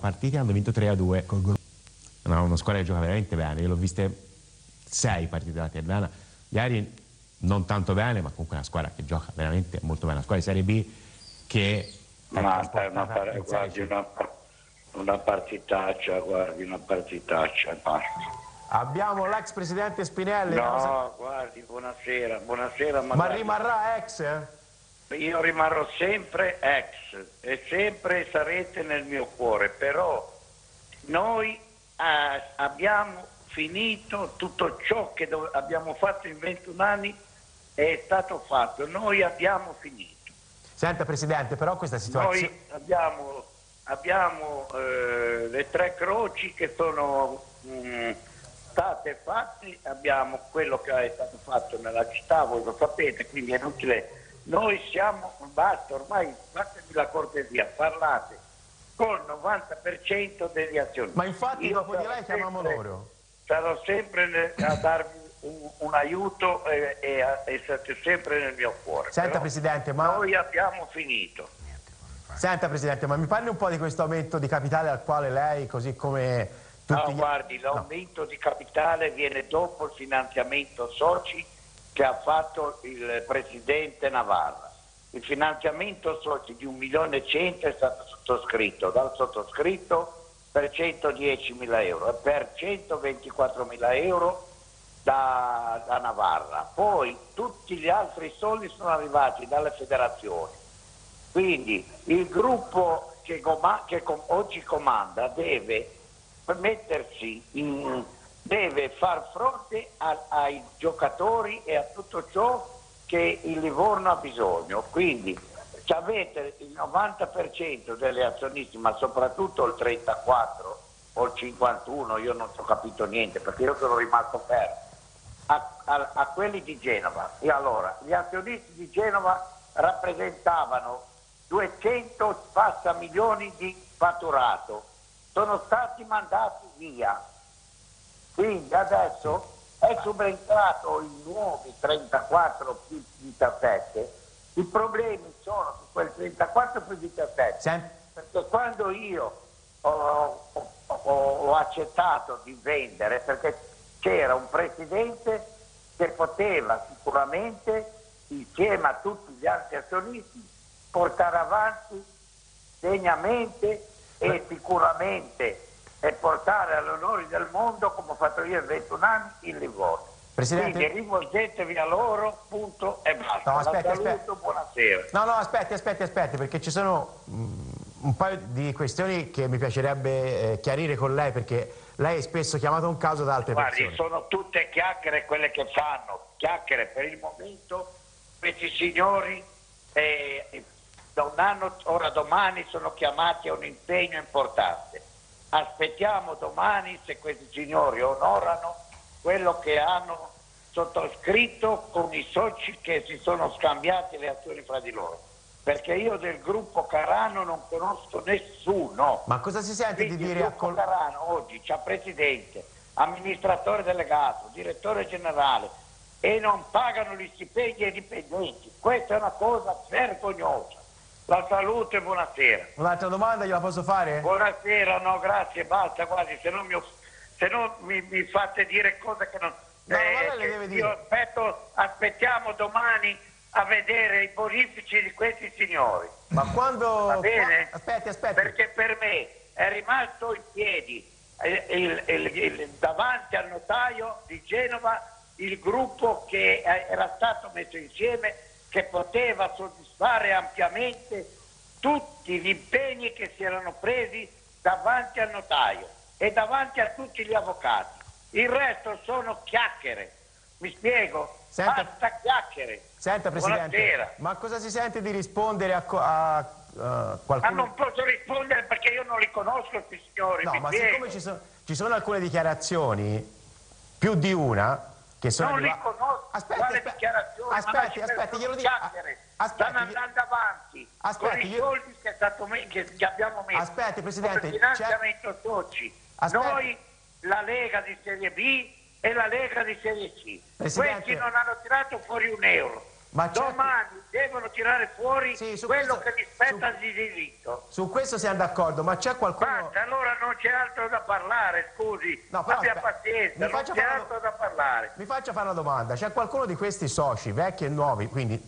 partite hanno vinto 3 a 2. No, una squadra che gioca veramente bene. Io l'ho viste sei partite della Ternana. Ieri non tanto bene, ma comunque una squadra che gioca veramente molto bene. Una squadra di Serie B che... Ma è una, guardi, una, una partitaccia, guardi, una partitaccia. Abbiamo l'ex presidente Spinelli. No, guardi, buonasera, buonasera. Ma rimarrà ex? Eh? Io rimarrò sempre ex e sempre sarete nel mio cuore, però noi eh, abbiamo finito tutto ciò che abbiamo fatto in 21 anni è stato fatto, noi abbiamo finito. Senta Presidente, però questa situazione... Noi abbiamo, abbiamo eh, le tre croci che sono... Mh, mm, state fatte, abbiamo quello che è stato fatto nella città, voi lo sapete, quindi è inutile. Noi siamo, basta, ormai fatemi la cortesia, parlate col 90% degli azioni. Ma infatti Io dopo di lei chiamiamo loro. Sarò sempre a darvi un, un aiuto e, e, e siete sempre nel mio cuore. Senta Però Presidente, ma... Noi abbiamo finito. Senta Presidente, ma mi parli un po' di questo aumento di capitale al quale lei, così come No, guardi, l'aumento no. di capitale viene dopo il finanziamento soci che ha fatto il Presidente Navarra. Il finanziamento di 1 milione e 100 è stato sottoscritto dal sottoscritto per 110 mila euro e per 124 mila euro da, da, Navarra. Poi tutti gli altri soldi sono arrivati dalle federazioni. Quindi il gruppo che, che oggi comanda deve mettersi in, deve far fronte a, ai giocatori e a tutto ciò che il Livorno ha bisogno. Quindi avete il 90% delle azionisti, ma soprattutto il 34 o il 51, io non ho capito niente perché io sono rimasto fermo, a, a, a quelli di Genova. E allora, gli azionisti di Genova rappresentavano 200 passa milioni di fatturato, sono stati mandati via. Quindi adesso è subentrato i nuovi 34 più 17. I problemi sono su quel 34 più 17. Sì. Perché quando io ho, ho, ho accettato di vendere, perché c'era un presidente che poteva sicuramente, insieme a tutti gli altri azionisti, portare avanti degnamente e sicuramente e portare all'onore del mondo, come ho fatto io in 21 anni, il Livorno. Presidente... Quindi rivolgetevi a loro, punto e basta. No, aspetti, saluto, aspetti. buonasera. No, no, aspetti, aspetti, aspetti, perché ci sono mm, un paio di questioni che mi piacerebbe eh, chiarire con lei, perché lei è spesso chiamato un caso da altre Guardi, persone. sono tutte chiacchiere quelle che fanno, chiacchiere per il momento, questi signori eh, da un anno, ora domani sono chiamati a un impegno importante. Aspettiamo domani se questi signori onorano quello che hanno sottoscritto con i soci che si sono scambiati le azioni fra di loro. Perché io del gruppo Carano non conosco nessuno. Ma cosa si sente Quindi di dire a Carano oggi c'ha presidente, amministratore delegato, direttore generale e non pagano gli stipendi ai dipendenti. Questa è una cosa vergognosa. La salute, buonasera. Un'altra domanda gliela posso fare? Buonasera, no grazie, basta, guardi, se non mi, se non mi, mi fate dire cose che non... No, eh. Io aspetto, aspettiamo domani a vedere i bonifici di questi signori. Ma quando... Va bene? Aspetti, aspetti. Perché per me è rimasto in piedi il, il, il, davanti al notaio di Genova il gruppo che era stato messo insieme che poteva soddisfare ampiamente tutti gli impegni che si erano presi davanti al notaio e davanti a tutti gli avvocati. Il resto sono chiacchiere. Mi spiego? Senta, Basta chiacchiere. Senta Presidente, Buonasera. ma cosa si sente di rispondere a, a uh, qualcuno? Ma non posso rispondere perché io non li conosco questi signori. No, ma spiego. siccome ci, so, ci sono alcune dichiarazioni, più di una, che sono non arriva... li conosco. Aspetti, quale aspetti, dichiarazione? aspetti, aspetti, glielo dico. aspetti, stanno andando avanti. Aspetti, con i soldi che, che, che, abbiamo messo. Aspetti Presidente il finanziamento soci noi la Lega di Serie B e la Lega di Serie C. Presidente... questi non hanno tirato fuori un euro Ma Domani devono tirare fuori sì, quello questo, che gli spetta di diritto. Su questo siamo d'accordo, ma c'è qualcuno... Basta, allora non c'è altro da parlare, scusi. No, abbia pazienza, non c'è altro da parlare. Mi faccia fare una domanda, c'è qualcuno di questi soci, vecchi e nuovi, quindi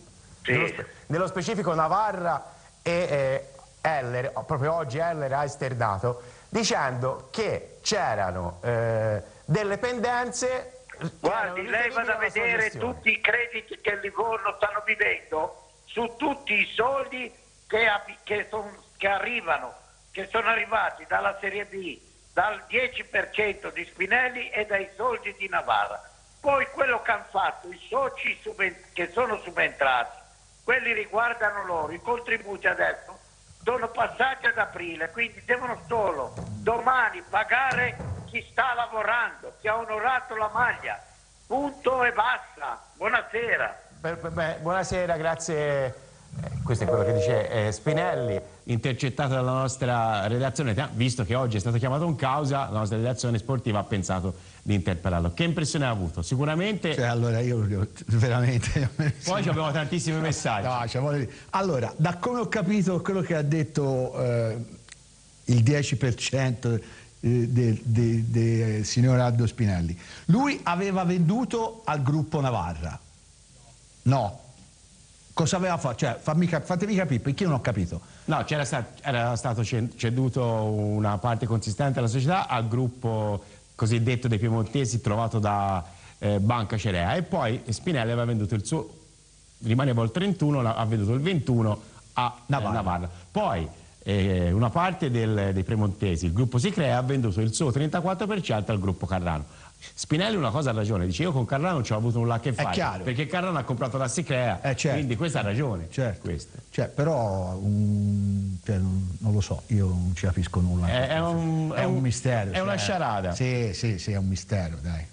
sì. nello, spe nello, specifico Navarra e eh, Heller, proprio oggi Heller ha esternato, dicendo che c'erano eh, delle pendenze Guardi, lei vada a vedere tutti i crediti che il Livorno stanno vivendo su tutti i soldi che, che, son, che arrivano, che sono arrivati dalla Serie B, dal 10% di Spinelli e dai soldi di Navarra. Poi quello che hanno fatto i soci che sono subentrati, quelli riguardano loro, i contributi adesso sono passati ad aprile, quindi devono solo domani pagare chi sta lavorando, chi ha onorato la maglia. Punto e basta. Buonasera. Beh, beh, buonasera, grazie. Eh, questo è quello che dice eh, Spinelli, intercettato dalla nostra redazione, visto che oggi è stato chiamato in causa, la nostra redazione sportiva ha pensato di interpellarlo. Che impressione ha avuto? Sicuramente... Cioè, allora io veramente... Poi abbiamo tantissimi messaggi. No, cioè, allora, da come ho capito quello che ha detto eh, il 10% del de, de signor Aldo Spinelli. Lui aveva venduto al gruppo Navarra. No. Cosa aveva fatto? Cioè, fammi, fatemi capire, perché io non ho capito. No, c'era stat era stato ceduto una parte consistente della società al gruppo cosiddetto dei piemontesi trovato da eh, Banca Cerea e poi Spinelli aveva venduto il suo, rimaneva il 31, ha venduto il 21 a Navarra. Eh, Navarra. Poi eh, una parte del, dei premontesi, il gruppo si crea, ha venduto il suo 34% al gruppo Carrano. Spinelli una cosa ha ragione, dice io con Carrano non ci ho avuto nulla a che fare, perché Carrano ha comprato la Sicrea, eh, certo. quindi questa ha ragione. Certo. Cioè, però um, cioè, non, non, lo so, io non ci capisco nulla. È, è, un, è un, mistero. È cioè, una sciarada. Sì, sì, sì, è un mistero, dai.